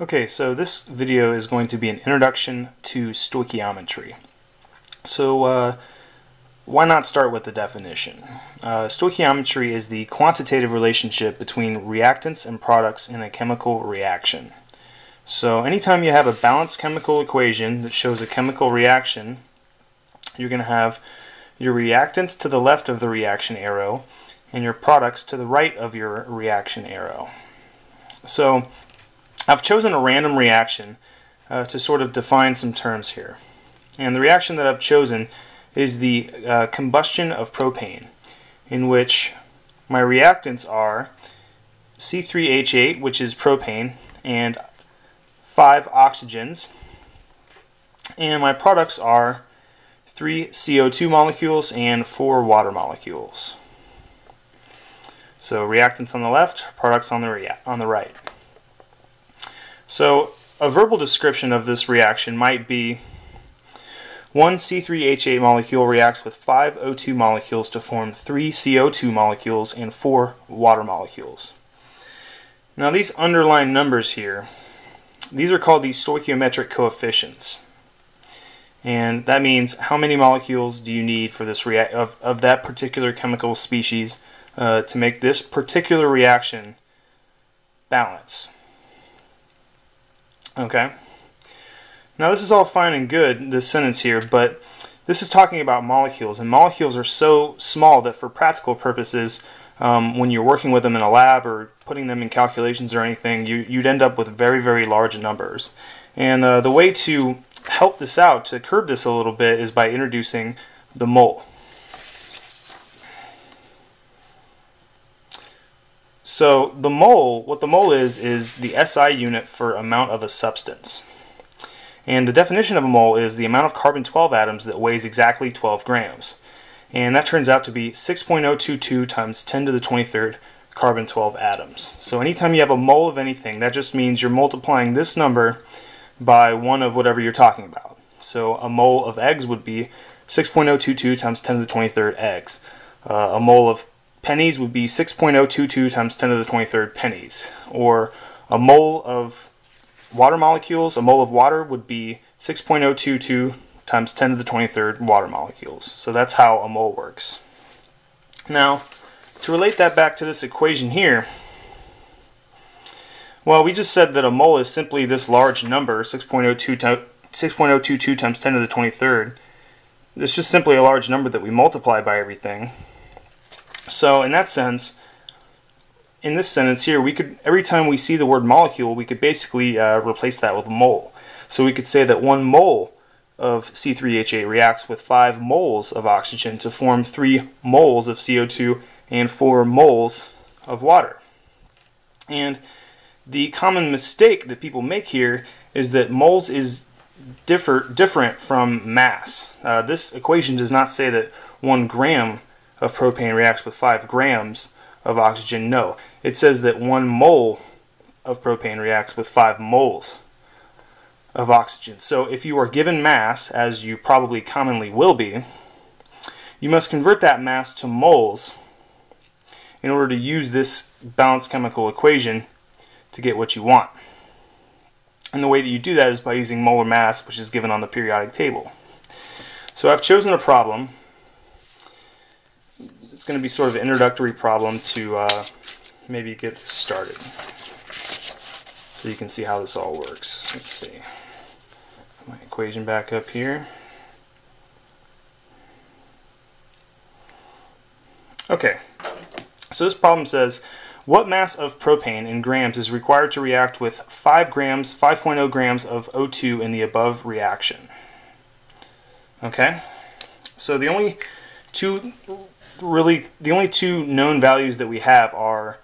Okay, so this video is going to be an introduction to stoichiometry. So uh, why not start with the definition? Uh, stoichiometry is the quantitative relationship between reactants and products in a chemical reaction. So anytime you have a balanced chemical equation that shows a chemical reaction, you're going to have your reactants to the left of the reaction arrow and your products to the right of your reaction arrow. So I've chosen a random reaction uh, to sort of define some terms here. And the reaction that I've chosen is the uh, combustion of propane, in which my reactants are C3H8, which is propane, and 5 oxygens. And my products are 3 CO2 molecules and 4 water molecules. So reactants on the left, products on the, on the right. So a verbal description of this reaction might be one C3H8 molecule reacts with five O2 molecules to form three CO2 molecules and four water molecules. Now these underlined numbers here, these are called the stoichiometric coefficients. And that means how many molecules do you need for this rea of, of that particular chemical species uh, to make this particular reaction balance. Okay. Now this is all fine and good, this sentence here, but this is talking about molecules, and molecules are so small that for practical purposes, um, when you're working with them in a lab or putting them in calculations or anything, you, would end up with very, very large numbers. And uh, the way to help this out, to curb this a little bit, is by introducing the mole. So the mole, what the mole is, is the SI unit for amount of a substance. And the definition of a mole is the amount of carbon-12 atoms that weighs exactly 12 grams. And that turns out to be 6.022 times 10 to the 23rd carbon-12 atoms. So anytime you have a mole of anything, that just means you're multiplying this number by one of whatever you're talking about. So a mole of eggs would be 6.022 times 10 to the 23rd eggs. Uh, a mole of pennies would be 6.022 times 10 to the 23rd pennies. Or a mole of water molecules, a mole of water would be 6.022 times 10 to the 23rd water molecules. So that's how a mole works. Now, to relate that back to this equation here, well, we just said that a mole is simply this large number, 6.02 6.022 times 10 to the 23rd. It's just simply a large number that we multiply by everything. So in that sense, in this sentence here, we could every time we see the word molecule, we could basically uh, replace that with mole. So we could say that one mole of C3H8 reacts with 5 moles of oxygen to form 3 moles of CO2 and 4 moles of water. And the common mistake that people make here is that moles is differ, different from mass. Uh, this equation does not say that 1 gram of propane reacts with 5 grams of oxygen. No, it says that 1 mole of propane reacts with 5 moles of oxygen. So if you are given mass, as you probably commonly will be, you must convert that mass to moles in order to use this balanced chemical equation to get what you want. And the way that you do that is by using molar mass, which is given on the periodic table. So I've chosen a problem it's going to be sort of an introductory problem to uh, maybe get started. So you can see how this all works. Let's see. My equation back up here. Okay, so this problem says, what mass of propane in grams is required to react with 5 grams, 5.0 grams of O2 in the above reaction? Okay, so the only two really the only two known values that we have are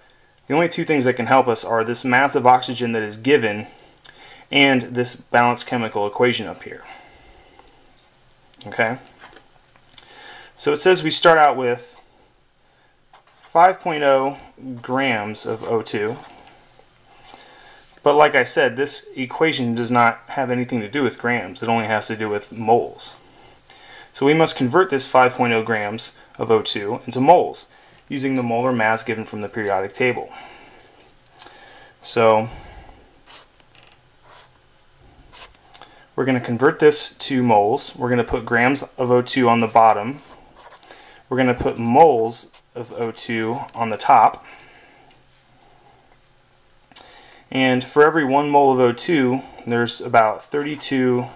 the only two things that can help us are this mass of oxygen that is given and this balanced chemical equation up here. Okay? So it says we start out with 5.0 grams of O2. But like I said, this equation does not have anything to do with grams. It only has to do with moles. So we must convert this 5.0 grams of O2 into moles using the molar mass given from the periodic table. So We're going to convert this to moles. We're going to put grams of O2 on the bottom. We're going to put moles of O2 on the top. And for every one mole of O2, there's about 32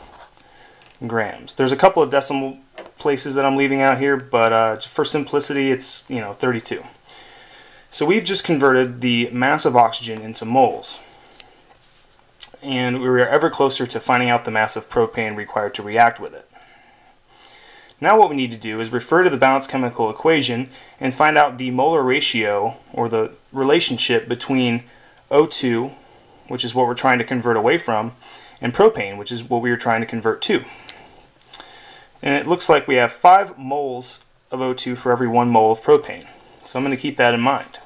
grams. There's a couple of decimal places that I'm leaving out here, but uh, for simplicity, it's you know 32. So we've just converted the mass of oxygen into moles. And we are ever closer to finding out the mass of propane required to react with it. Now what we need to do is refer to the balanced chemical equation and find out the molar ratio or the relationship between O2, which is what we're trying to convert away from, and propane, which is what we are trying to convert to. And it looks like we have 5 moles of O2 for every 1 mole of propane. So I'm going to keep that in mind.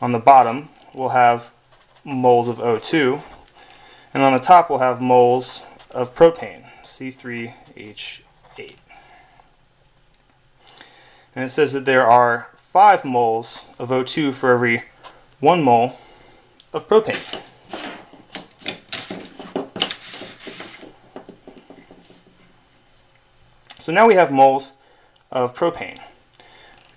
On the bottom, we'll have moles of O2, and on the top we'll have moles of propane, C3H8. And it says that there are 5 moles of O2 for every 1 mole of propane. So now we have moles of propane.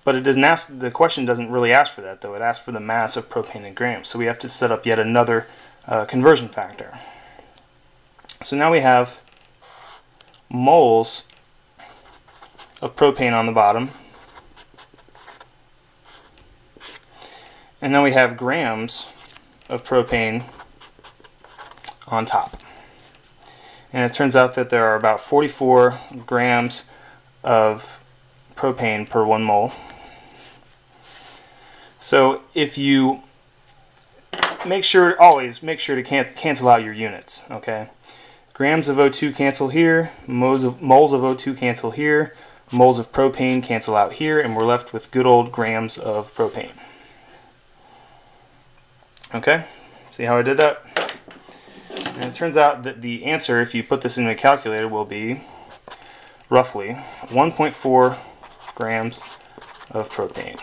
But it doesn't ask, the question doesn't really ask for that though. It asks for the mass of propane in grams. So we have to set up yet another uh, conversion factor. So now we have moles of propane on the bottom. And then we have grams of propane on top and it turns out that there are about 44 grams of propane per one mole. So if you make sure, always make sure to can cancel out your units, okay? Grams of O2 cancel here, moles of, moles of O2 cancel here, moles of propane cancel out here, and we're left with good old grams of propane. Okay, see how I did that? And it turns out that the answer, if you put this in a calculator, will be roughly 1.4 grams of propane.